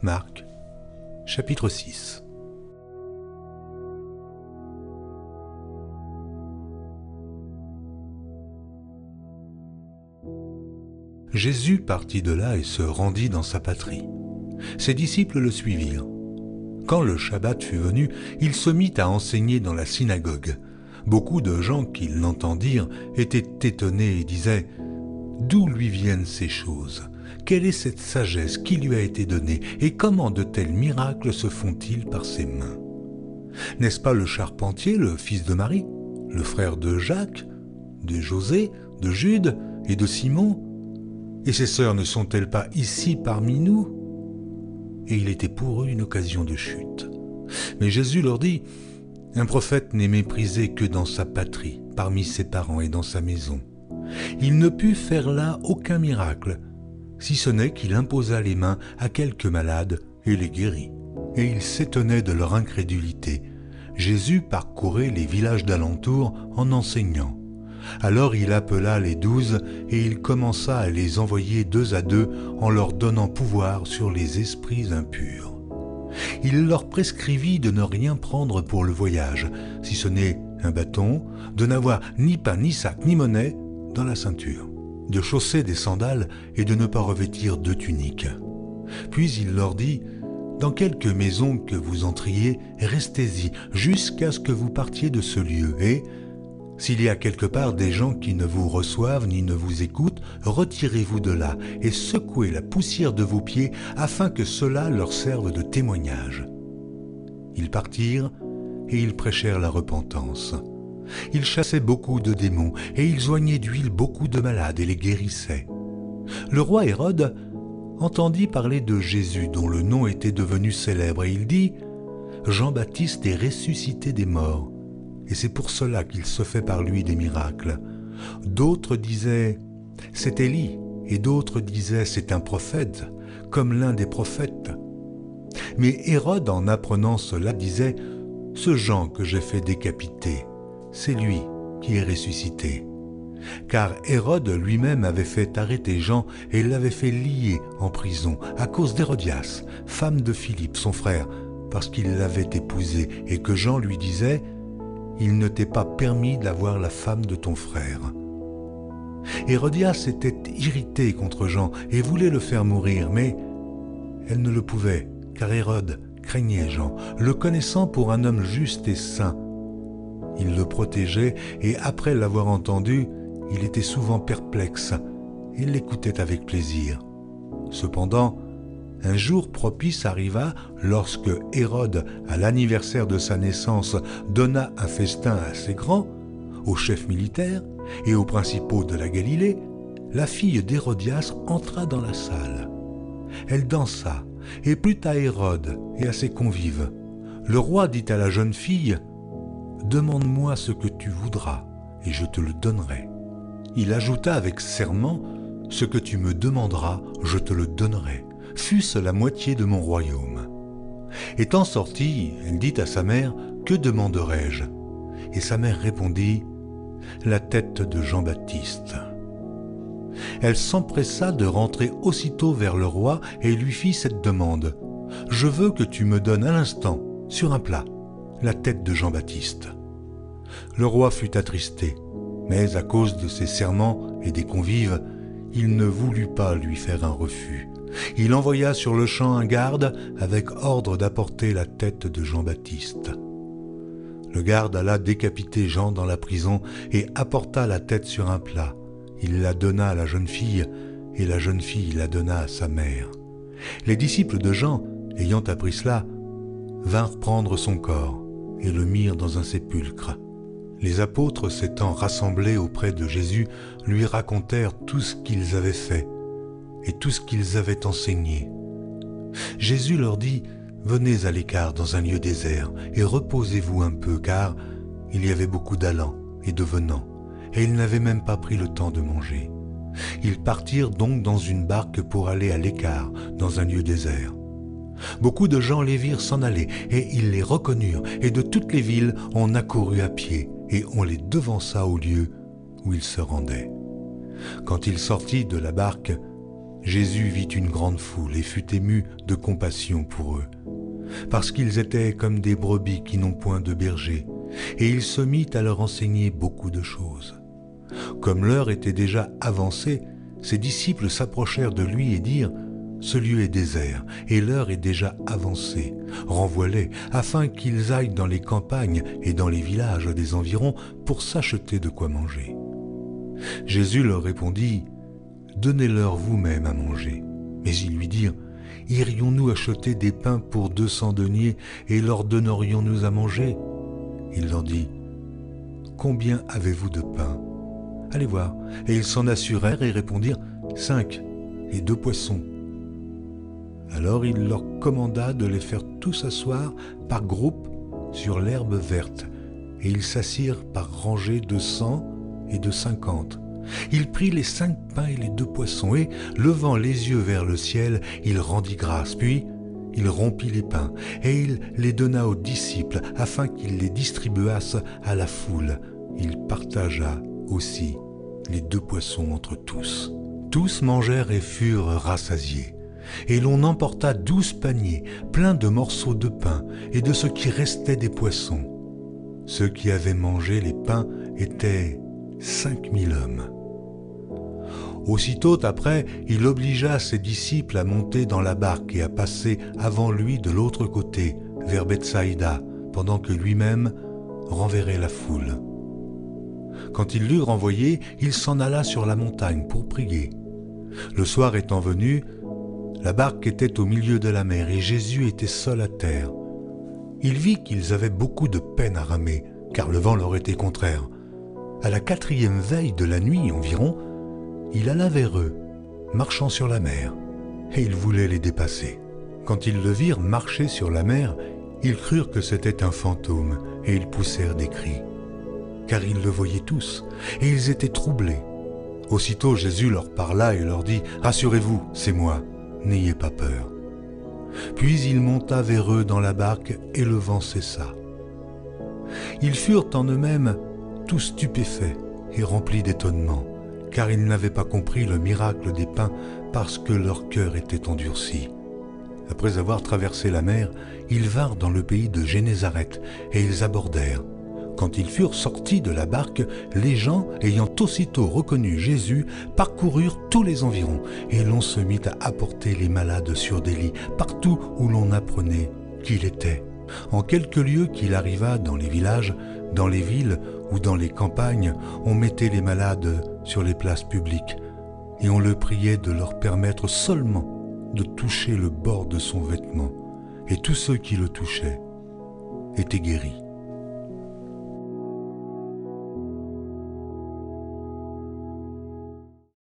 Marc, chapitre 6 Jésus partit de là et se rendit dans sa patrie. Ses disciples le suivirent. Quand le Shabbat fut venu, il se mit à enseigner dans la synagogue. Beaucoup de gens qui l'entendirent étaient étonnés et disaient D'où lui viennent ces choses? Quelle est cette sagesse qui lui a été donnée? Et comment de tels miracles se font-ils par ses mains? N'est-ce pas le charpentier, le fils de Marie, le frère de Jacques, de José, de Jude et de Simon? Et ses sœurs ne sont-elles pas ici parmi nous? Et il était pour eux une occasion de chute. Mais Jésus leur dit, Un prophète n'est méprisé que dans sa patrie, parmi ses parents et dans sa maison. Il ne put faire là aucun miracle, si ce n'est qu'il imposa les mains à quelques malades et les guérit. Et il s'étonnait de leur incrédulité. Jésus parcourait les villages d'alentour en enseignant. Alors il appela les douze et il commença à les envoyer deux à deux en leur donnant pouvoir sur les esprits impurs. Il leur prescrivit de ne rien prendre pour le voyage, si ce n'est un bâton, de n'avoir ni pain, ni sac, ni monnaie, dans la ceinture, de chausser des sandales et de ne pas revêtir deux tuniques. Puis il leur dit, Dans quelque maison que vous entriez, restez-y jusqu'à ce que vous partiez de ce lieu, et, s'il y a quelque part des gens qui ne vous reçoivent ni ne vous écoutent, retirez-vous de là et secouez la poussière de vos pieds afin que cela leur serve de témoignage. Ils partirent et ils prêchèrent la repentance. Ils chassaient beaucoup de démons, et ils joignaient d'huile beaucoup de malades et les guérissaient. Le roi Hérode entendit parler de Jésus dont le nom était devenu célèbre, et il dit, Jean-Baptiste est ressuscité des morts, et c'est pour cela qu'il se fait par lui des miracles. D'autres disaient, c'est Élie, et d'autres disaient, c'est un prophète, comme l'un des prophètes. Mais Hérode, en apprenant cela, disait, ce Jean que j'ai fait décapiter, c'est lui qui est ressuscité. Car Hérode lui-même avait fait arrêter Jean et l'avait fait lier en prison à cause d'Hérodias, femme de Philippe, son frère, parce qu'il l'avait épousée et que Jean lui disait Il ne t'est pas permis d'avoir la femme de ton frère. Hérodias était irritée contre Jean et voulait le faire mourir, mais elle ne le pouvait, car Hérode craignait Jean, le connaissant pour un homme juste et saint, il le protégeait et après l'avoir entendu, il était souvent perplexe et l'écoutait avec plaisir. Cependant, un jour propice arriva lorsque Hérode, à l'anniversaire de sa naissance, donna un festin assez grand aux chefs militaires et aux principaux de la Galilée, la fille d'Hérodias entra dans la salle. Elle dansa et plut à Hérode et à ses convives. Le roi dit à la jeune fille Demande-moi ce que tu voudras, et je te le donnerai. Il ajouta avec serment, Ce que tu me demanderas, je te le donnerai, fût-ce la moitié de mon royaume. Étant sortie, elle dit à sa mère, Que demanderai-je? Et sa mère répondit, La tête de Jean-Baptiste. Elle s'empressa de rentrer aussitôt vers le roi et lui fit cette demande. Je veux que tu me donnes à l'instant, sur un plat, la tête de Jean-Baptiste. Le roi fut attristé, mais à cause de ses serments et des convives, il ne voulut pas lui faire un refus. Il envoya sur le champ un garde avec ordre d'apporter la tête de Jean-Baptiste. Le garde alla décapiter Jean dans la prison et apporta la tête sur un plat. Il la donna à la jeune fille et la jeune fille la donna à sa mère. Les disciples de Jean, ayant appris cela, vinrent prendre son corps et le mirent dans un sépulcre. Les apôtres s'étant rassemblés auprès de Jésus, lui racontèrent tout ce qu'ils avaient fait et tout ce qu'ils avaient enseigné. Jésus leur dit, Venez à l'écart dans un lieu désert et reposez-vous un peu, car il y avait beaucoup d'allants et de venants, et ils n'avaient même pas pris le temps de manger. Ils partirent donc dans une barque pour aller à l'écart, dans un lieu désert. Beaucoup de gens les virent s'en aller, et ils les reconnurent, et de toutes les villes on accourut à pied, et on les devança au lieu où ils se rendaient. Quand il sortit de la barque, Jésus vit une grande foule et fut ému de compassion pour eux, parce qu'ils étaient comme des brebis qui n'ont point de berger, et il se mit à leur enseigner beaucoup de choses. Comme l'heure était déjà avancée, ses disciples s'approchèrent de lui et dirent ce lieu est désert, et l'heure est déjà avancée. Renvoie-les, afin qu'ils aillent dans les campagnes et dans les villages des environs pour s'acheter de quoi manger. Jésus leur répondit, Donnez-leur vous-même à manger. Mais ils lui dirent, Irions-nous acheter des pains pour deux cents deniers et leur donnerions-nous à manger? Il leur dit, Combien avez-vous de pain? Allez voir. Et ils s'en assurèrent et répondirent, Cinq et deux poissons. Alors il leur commanda de les faire tous asseoir par groupes sur l'herbe verte, et ils s'assirent par rangées de cent et de cinquante. Il prit les cinq pains et les deux poissons, et, levant les yeux vers le ciel, il rendit grâce, puis il rompit les pains, et il les donna aux disciples, afin qu'ils les distribuassent à la foule. Il partagea aussi les deux poissons entre tous. Tous mangèrent et furent rassasiés et l'on emporta douze paniers pleins de morceaux de pain et de ce qui restait des poissons. Ceux qui avaient mangé les pains étaient cinq mille hommes. Aussitôt après, il obligea ses disciples à monter dans la barque et à passer avant lui de l'autre côté, vers Bethsaïda, pendant que lui-même renverrait la foule. Quand il l'eut renvoyé, il s'en alla sur la montagne pour prier. Le soir étant venu, la barque était au milieu de la mer et Jésus était seul à terre. Il vit qu'ils avaient beaucoup de peine à ramer, car le vent leur était contraire. À la quatrième veille de la nuit environ, il alla vers eux, marchant sur la mer, et il voulait les dépasser. Quand ils le virent marcher sur la mer, ils crurent que c'était un fantôme, et ils poussèrent des cris. Car ils le voyaient tous, et ils étaient troublés. Aussitôt Jésus leur parla et leur dit, Rassurez-vous, c'est moi n'ayez pas peur. Puis il monta vers eux dans la barque et le vent cessa. Ils furent en eux-mêmes tous stupéfaits et remplis d'étonnement, car ils n'avaient pas compris le miracle des pains parce que leur cœur était endurci. Après avoir traversé la mer, ils vinrent dans le pays de Génézareth et ils abordèrent. Quand ils furent sortis de la barque, les gens, ayant aussitôt reconnu Jésus, parcoururent tous les environs, et l'on se mit à apporter les malades sur des lits, partout où l'on apprenait qu'il était. En quelques lieux qu'il arriva dans les villages, dans les villes ou dans les campagnes, on mettait les malades sur les places publiques, et on le priait de leur permettre seulement de toucher le bord de son vêtement, et tous ceux qui le touchaient étaient guéris.